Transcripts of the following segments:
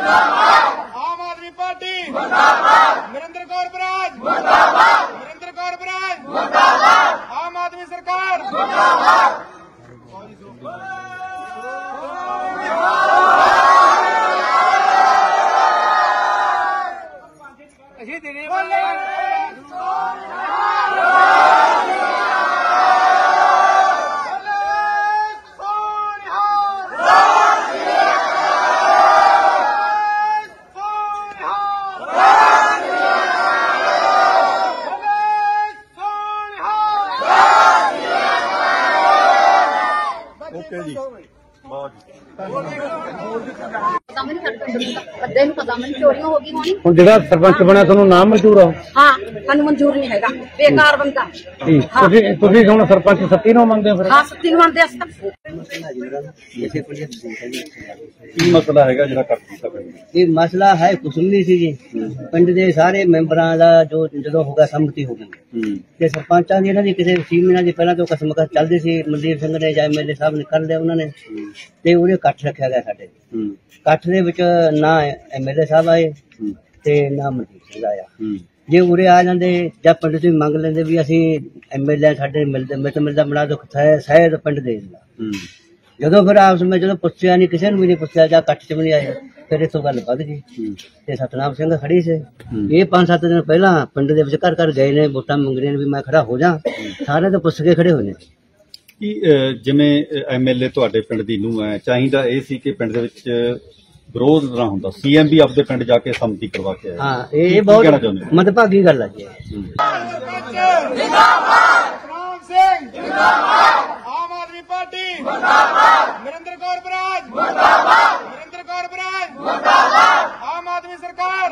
Aam Aadmi party. ਜਿੰਦਾਬਾਦ ਨਰਿੰਦਰ ਕੌਰ ਬਰਾਜ। ਜਿੰਦਾਬਾਦ ਨਰਿੰਦਰ ਕੌਰ ਬਰਾਜ। ਜਿੰਦਾਬਾਦ ਆਮ ਆਦਮੀ ਸਰਕਾਰ। ਅਸੀਂ ਓਕੇ ਜੀ। ਬਹੁਤ ਪਤਾ ਮੈਨੂੰ ਸਾਡੇ ਪਿੰਡ ਦਾ ਅੱਧੇ ਨੂੰ ਪਤਾ ਮੈਨੂੰ ਚੋਰੀਆਂ ਹੋ ਗਈ ਹੋਣੀ ਹੁਣ ਜਿਹੜਾ ਸਰਪੰਚ ਬਣਿਆ ਤੁਹਾਨੂੰ ਨਾਮ ਮਨਜ਼ੂਰ ਆ ਹਾਂ ਸਾਨੂੰ ਮਨਜ਼ੂਰ ਨਹੀਂ ਹੈਗਾ। ਬੇਕਾਰ ਬੰਦਾ। ਜੀ ਤੁਸੀਂ ਤੁਸੀਂ ਹੁਣ ਸਰਪੰਚ ਸੱਤੀ ਨੂੰ ਮੰਨਦੇ ਹੋ ਫਿਰ? ਹਾਂ ਸੱਤੀ ਨੂੰ ਮੰਨਦੇ ਅਸਾਂ ਕੀ ਮਸਲਾ ਹੈਗਾ ਜਿਹੜਾ ਕਰ ਦਿੱਤਾ ਪਿੰਡ ਨੇ? ਇਹ ਮਸਲਾ ਹੈ ਕੁਸਮਨੀ ਸੀ ਜੀ। ਪਿੰਡ ਦੇ ਸਾਰੇ ਮੈਂਬਰਾਂ ਦਾ ਜੋ ਜਦੋਂ ਹੋਗਾ ਸੰਮਤੀ ਹੋ ਗਈ। ਹੂੰ। ਤੇ ਸਰਪੰਚਾਂ ਦੀ ਇਹਨਾਂ ਦੀ ਕਿਸੇ ਛੇ ਮਹੀਨਿਆਂ ਦੀ ਪਹਿਲਾਂ ਤੋਂ ਕਸਮ ਕਸ ਚੱਲਦੀ ਸੀ। ਮਨਦੀਪ ਸਿੰਘ ਨੇ ਜਾਂ ਐਮਐਲਏ ਸਾਹਿਬ ਨੇ ਕਰ ਲਿਆ ਉਹਨਾਂ ਨੇ। ਤੇ ਉਹਦੇ ਇਕੱਠ ਰੱਖਿਆ ਗਿਆ ਸਾਡੇ। ਇਕੱਠ ਦੇ ਵਿੱਚ ਨਾ ਐਮਐਲਏ ਸਾਹਿਬ ਆਏ ਤੇ ਨਾ ਮਨਦੀਪ ਸਿੰਘ ਆਇਆ। ਜੇ ਉਰੇ ਆ ਜਾਂਦੇ ਜਾਂ ਪਿੰਡ ਤੋਂ ਹੀ ਮੰਗ ਲੈਂਦੇ ਵੀ ਅਸੀਂ ਐਮਐਲਏ ਸਾਡੇ ਮਿਲਦੇ ਮਿਲਦਾ ਮਿਲਦਾ ਬਣਾ ਦੋ ਸ਼ਾਇਦ ਪਿੰਡ ਦੇ ਦਿੰਦਾ। ਜਦੋਂ ਫਿਰ ਆਪਸ ਵਿੱਚ ਜਦੋਂ ਪੁੱਛਿਆ ਨਹੀਂ ਕਿਸੇ ਨੂੰ ਵੀ ਨਹੀਂ ਪੁੱਛਿਆ ਜਾਂ ਇਕੱਠ ਚ ਵੀ ਨਹੀਂ ਆਏ ਫਿਰ ਇਥੋਂ ਗੱਲ ਵੱਧ ਗਈ। ਤੇ ਸਤਨਾਮ ਸਿੰਘ ਖੜੀ ਸੀ। ਇਹ ਪੰਜ ਸੱਤ ਦਿਨ ਪਹਿਲਾਂ ਪਿੰਡ ਦੇ ਵਿੱਚ ਘਰ ਘਰ ਗਏ ਨੇ ਵੋਟਾਂ ਮੰਗਣੀਆਂ ਨੇ ਵੀ ਮੈਂ ਖੜਾ ਹੋ ਜਾ। ਸਾਰੇ ਤਾਂ ਪੁੱਛ ਕੇ ਖੜੇ ਹੋਏ ਨੇ। ਕੀ ਜਿਵੇਂ ਐਮਐਲਏ ਤੁਹਾਡੇ ਪਿੰਡ ਦੀ ਨੂੰ ਹੈ ਚਾਹੀਦਾ ਇਹ ਸੀ ਕਿ ਪਿੰਡ ਦੇ ਵਿੱਚ ਵਿਰੋਧ ਨਾ ਹੁੰਦਾ। ਸੀਐਮ ਵੀ ਆਪਦੇ ਪਿੰਡ ਜਾ ਕੇ ਸੰਮਤੀ ਕਰਵਾ ਕੇ ਆਇਆ। ਹਾਂ ਇਹ ਬਹੁਤ? ਮਦਭਾਗੀ ਗੱਲ ਹੈ ਜੀ। ਸਤਨਾਮ ਸਿੰਘ। ਜਿੰਦਾਬਾਦ ਆਮ ਆਦਮੀ ਪਾਰਟੀ। ਜਿੰਦਾਬਾਦ ਨਰਿੰਦਰ ਕੌਰ ਬਰਾਜ। ਜਿੰਦਾਬਾਦ ਨਰਿੰਦਰ ਕੌਰ ਬਰਾਜ। ਜਿੰਦਾਬਾਦ ਆਮ ਆਦਮੀ ਸਰਕਾਰ।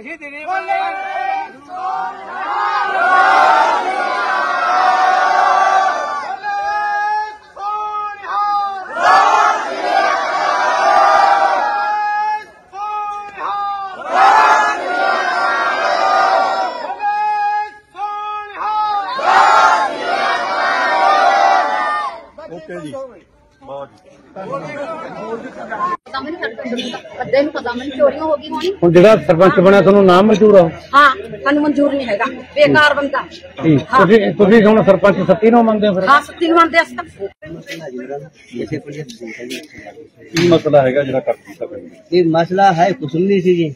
ਅਸੀਂ ਦਿਨੇ ਬੋਲੇ। ਓਕੇ ਜੀ ਬਹੁਤ ਪਤਾ ਮੈਨੂੰ ਸਾਡੇ ਪਿੰਡ ਦਾ ਅੱਧੇ ਨੂੰ ਪਤਾ ਮੈਨੂੰ ਚੋਰੀਆਂ ਹੋ ਗਈ ਹੋਣੀ। ਹੁਣ ਜਿਹੜਾ ਸਰਪੰਚ ਬਣਿਆ ਤੁਹਾਨੂੰ ਨਾਮ ਮਨਜ਼ੂਰ ਆ? ਹਾਂ ਸਾਨੂੰ ਮਨਜ਼ੂਰ ਨਹੀਂ ਹੈਗਾ। ਬੇਕਾਰ ਬੰਦਾ। ਜੀ ਤੁਸੀਂ ਤੁਸੀਂ ਹੁਣ ਸਰਪੰਚ ਸੱਤੀ ਨੂੰ ਮੰਨਦੇ ਹੋ ਫਿਰ? ਹਾਂ ਸੱਤੀ ਨੂੰ ਮੰਨਦੇ ਅਸਾਂ ਕੀ ਮਸਲਾ ਹੈਗਾ ਜਿਹੜਾ ਕਰ ਦਿੱਤਾ ਪਿੰਡ ਨੇ? ਇਹ ਮਸਲਾ ਹੈ ਕੁਸਮਨੀ ਸੀ ਜੀ।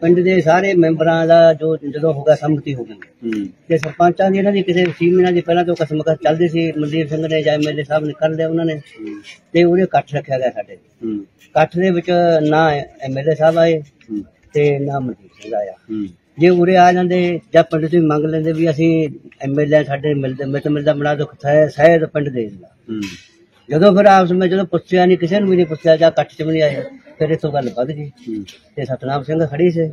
ਪਿੰਡ ਦੇ ਸਾਰੇ ਮੈਂਬਰਾਂ ਦਾ ਜੋ ਜਦੋਂ ਹੋਗਾ ਸੰਮਤੀ ਹੋ ਗਈ। ਹੂੰ। ਤੇ ਸਰਪੰਚਾਂ ਦੀ ਇਹਨਾਂ ਦੀ ਕਿਸੇ ਛੇ ਮਹੀਨਿਆਂ ਦੀ ਪਹਿਲਾਂ ਤੋਂ ਕਸਮ ਚੱਲਦੀ ਸੀ। ਮਨਦੀਪ ਸਿੰਘ ਨੇ ਜਾਂ ਐਮਐਲਏ ਸਾਹਿਬ ਨੇ ਕਰ ਲਿਆ ਉਹਨਾਂ ਨੇ। ਤੇ ਉਹਦੇ ਇਕੱਠ ਰੱਖਿਆ ਗਿਆ ਸਾਡੇ ਹੂੰ ਇਕੱਠ ਦੇ ਵਿੱਚ ਨਾ ਐਮਐਲਏ ਸਾਹਿਬ ਆਏ ਤੇ ਨਾ ਮਨਦੀਪ ਸਿੰਘ ਆਇਆ। ਜੇ ਉਰੇ ਆ ਜਾਂਦੇ ਜਾਂ ਪਿੰਡ ਤੋਂ ਮੰਗ ਲੈਂਦੇ ਵੀ ਅਸੀਂ ਐਮਐਲਏ ਸਾਡੇ ਮਿਲਦੇ ਮਿਲਦਾ ਮਿਲਦਾ ਬਣਾ ਦੋ ਸ਼ਾਇਦ ਪਿੰਡ ਦੇ ਦਿੰਦਾ। ਜਦੋਂ ਫਿਰ ਆਪਸ ਵਿੱਚ ਜਦੋਂ ਪੁੱਛਿਆ ਨਹੀਂ ਕਿਸੇ ਨੂੰ ਵੀ ਨਹੀਂ ਪੁੱਛਿਆ ਜਾਂ ਇਕੱਠ ਚ ਵੀ ਨਹੀਂ ਆਏ ਫਿਰ ਇਥੋਂ ਗੱਲ ਵੱਧ ਗਈ। ਤੇ ਸਤਨਾਮ ਸਿੰਘ ਖੜੀ ਸੀ।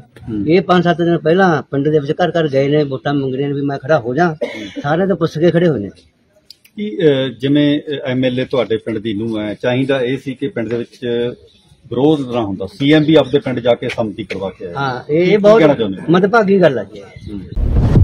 ਇਹ ਪੰਜ ਸੱਤ ਦਿਨ ਪਹਿਲਾਂ ਪਿੰਡ ਦੇ ਵਿੱਚ ਘਰ ਘਰ ਗਏ ਨੇ ਵੋਟਾਂ ਮੰਗਣੀਆਂ ਨੇ ਵੀ ਮੈਂ ਖੜਾ ਹੋ ਜਾ। ਸਾਰੇ ਤਾਂ ਪੁੱਛ ਕੇ ਖੜੇ ਹੋਏ ਨੇ। ਕੀ ਜਿਵੇਂ ਐਮਐਲਏ ਤੁਹਾਡੇ ਪਿੰਡ ਦੀ ਨੂੰ ਹੈ ਚਾਹੀਦਾ ਇਹ ਸੀ ਕਿ ਪਿੰਡ ਦੇ ਵਿੱਚ ਵਿਰੋਧ ਨਾ ਹੁੰਦਾ ਸੀਐਮ ਵੀ ਆਪਦੇ ਪਿੰਡ ਜਾ ਕੇ ਸੰਮਤੀ ਕਰਵਾ ਕੇ ਆਇਆ ਹਾਂ ਇਹ ਬਹੁਤ? ਮਦਭਾਗੀ ਗੱਲ ਹੈ ਜੀ ਹੂੰ।